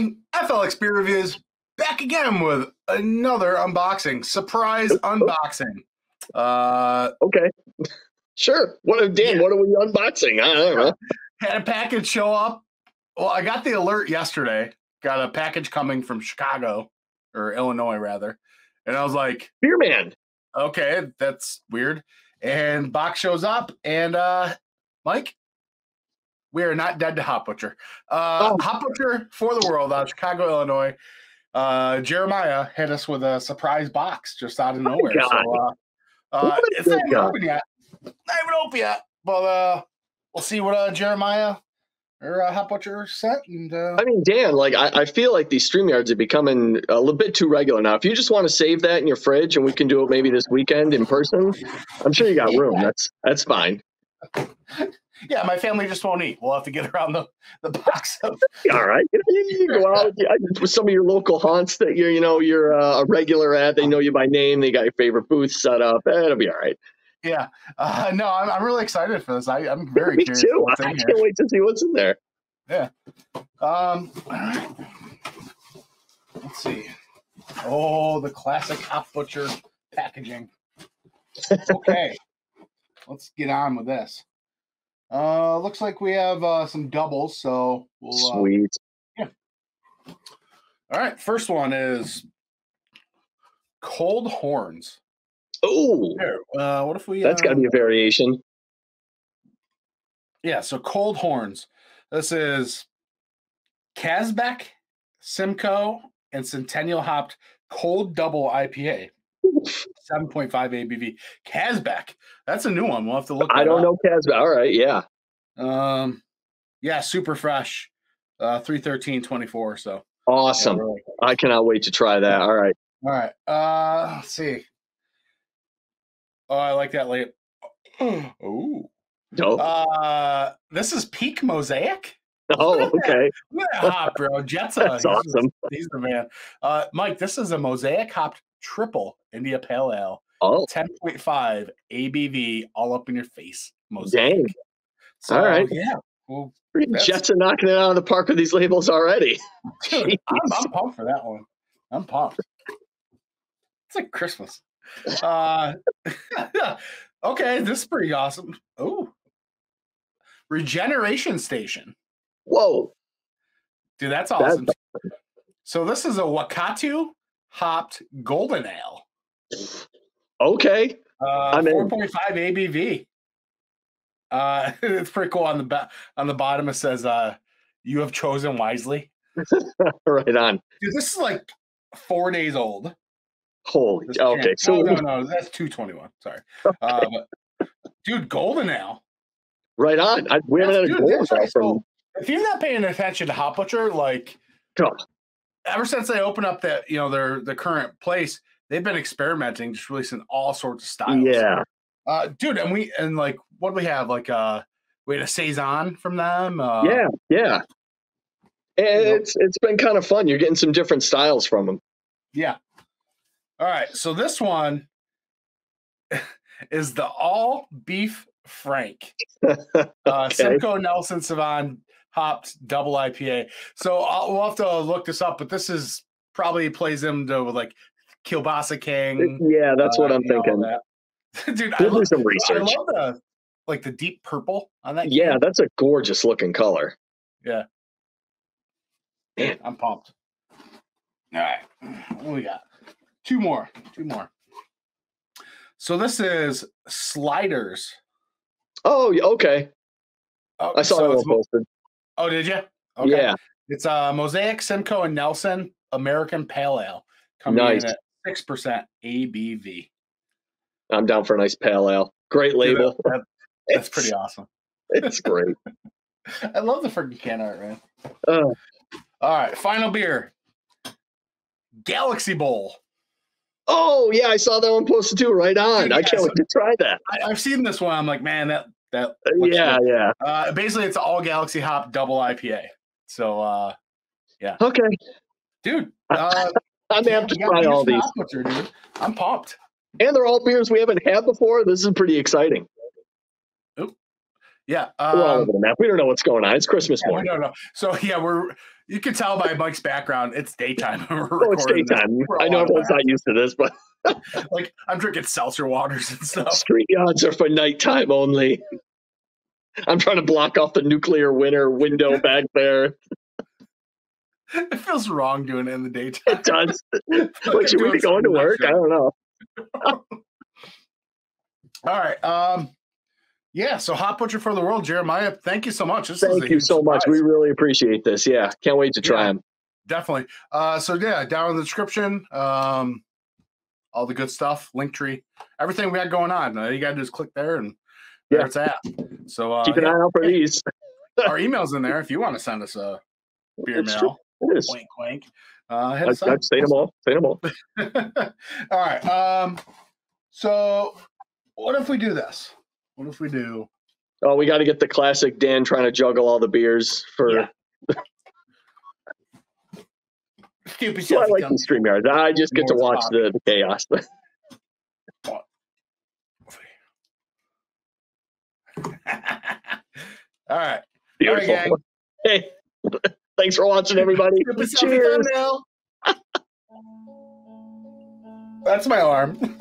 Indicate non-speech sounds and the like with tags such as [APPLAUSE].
gang, FLX Beer Reviews back again with another unboxing, surprise unboxing. Uh, Okay. [LAUGHS] Sure. What Dan, Yeah. what are we unboxing? I don't know. had a package show up. Well, I got the alert yesterday. Got a package coming from Chicago or Illinois rather, and I was like, Beer man. okay, that's weird. And box shows up, and uh, Mike, we are not dead to Hop Butcher. Uh, Oh. Hop Butcher for the world out of Chicago, Illinois. Uh, Jeremiah hit us with a surprise box just out of My nowhere. So, uh, uh, it's not even open yet. Not even open yet. But uh, we'll see what uh, Jeremiah or uh, Hop Butcher sent. And uh, I mean, Dan, like I, I feel like these StreamYards are becoming a little bit too regular now. If you just want to save that in your fridge and we can do it maybe this weekend in person, I'm sure you got room. That's that's fine. [LAUGHS] yeah, my family just won't eat. We'll have to get around the, the box of [LAUGHS] All right. You, you, go out with some of your local haunts that you're, you know, you're uh, a regular at. They know you by name. They got your favorite booth set up. Eh, it'll be all right. Yeah. Uh, no, I'm, I'm really excited for this. I, I'm very Me curious. too. I can't here. wait to see what's in there. Yeah. Um, all right. Let's see. Oh, the classic Hop Butcher packaging. [LAUGHS] Okay. Let's get on with this. Uh, looks like we have uh, some doubles, so we'll. Uh, Sweet. all right. First one is cold horns. Oh, Uh, what if we? that's got to um, be a variation. Yeah, so cold horns. This is Kazbek, Simcoe, and Centennial hopped cold double IPA. [LAUGHS] 7.5 ABV. Kazbek. That's a new one. We'll have to look I don't up. know Casbah. All right. Yeah. Um yeah, super fresh. Uh 313.24. So yeah, Awesome. really- I cannot wait to try that. All right. all right. Uh let's see. Oh, I like that late. [CLEARS THROAT] Oh. No. Uh this is peak mosaic. [LAUGHS] oh, okay. Look at that hop, bro. Jetsah. [LAUGHS] That's he's, awesome. He's the man. Uh, Mike, this is a mosaic hopped triple India Pale Ale, Oh, 10.5 ABV, all up in your face. Mosaic. dang. So, All right. Yeah. Well, Jets are knocking it out of the park with these labels already. [LAUGHS] dude, I'm, I'm pumped for that one. I'm pumped. It's like Christmas. Uh, [LAUGHS] okay, this is pretty awesome. Oh, Regeneration Station. Whoa. Dude, that's That's awesome. so this is a Wakatu hopped golden ale. Okay. Uh, 4.5 ABV. Uh, [LAUGHS] it's pretty cool. On the ba- on the bottom, it says, uh, "You have chosen wisely." [LAUGHS] right on. Dude, this is like four days old. Holy. This Okay. can. So no, no, no, that's 221. Sorry, uh, but, dude, golden ale. right on. I, we haven't had a that's right. from. If you're not paying attention to Hop Butcher, like God. Ever since they opened up that you know their the current place, they've been experimenting, just releasing all sorts of styles. Yeah. uh, dude, and we and like what do we have? Like uh, we had a saison from them. Uh, yeah. Yeah. And know. it's it's been kind of fun. You're getting some different styles from them. Yeah. All right. So this one [LAUGHS] is the all beef Frank. [LAUGHS] Uh, Simcoe Nelson Sauvin hopped double IPA. So I'll, we'll have to look this up, but this is probably plays into with like Kielbasa King. Yeah, that's what uh, I'm know, all thinking. [LAUGHS] Dude, I do love, some I research. love the like the deep purple on that. Yeah, can. that's a gorgeous looking color. Yeah. I'm pumped. All right. What we got? Two more. Two more. So this is sliders. Oh, okay. Oh, I saw so that one posted. Oh, did you? Okay. Yeah, It's uh, Mosaic, Simcoe, and Nelson American Pale Ale coming Nice. in at six percent ABV. I'm down for a nice pale ale. Great Dude, label. that- [LAUGHS] that's pretty awesome. It's great. [LAUGHS] I love the freaking can art, man. Oh, All right, final beer. Galaxy Bowl. oh yeah, I saw that one posted too. Right on. Dude, I can't so- wait to try that. I, I've seen this one. I'm like, man, that that looks Yeah, good. yeah. Uh, basically, it's all Galaxy Hop double IPA. So, uh, yeah. Okay. dude, uh, [LAUGHS] I may have to try all these. Dude. I'm pumped. And they're all beers we haven't had before. This is pretty exciting. Yeah. We're all Um, over the map. We don't know what's going on. It's Christmas yeah, we morning. don't know. So yeah, we're you can tell by Mike's background, it's daytime. [LAUGHS] Oh, it's daytime. I know everyone's not used to this, but [LAUGHS] Like I'm drinking seltzer waters and [LAUGHS] stuff. StreamYards are for nighttime only. I'm trying to block off the nuclear winter window back there. It feels wrong doing it in the daytime. It does. Like should we be going to work? I don't know. All right. Um, yeah. So Hop Butcher for the world, Jeremiah. Thank you so much. This Thank you so much. We really appreciate this. Yeah, can't wait to try Yeah. them. Definitely. Uh, so yeah, down in the description, um, all the good stuff, link tree, everything we got going on. All you gotta do is click there, and there Yeah. it's at. So uh, Keep an yeah, eye out for these. our email's in there if you want to send us a beer It's true. mail. It is. Wink, wink. Uh, hit us say them all. Say them all. [LAUGHS] all right. Um, so what if we do this? What if we do? Oh, we got to get the classic Dan trying to juggle all the beers for. Yeah. Stupid So I like the StreamYards. I just get to watch the, the chaos. [LAUGHS] All right. Beautiful. gang. hey, [LAUGHS] thanks for watching, everybody. Cheers. [LAUGHS] That's my alarm.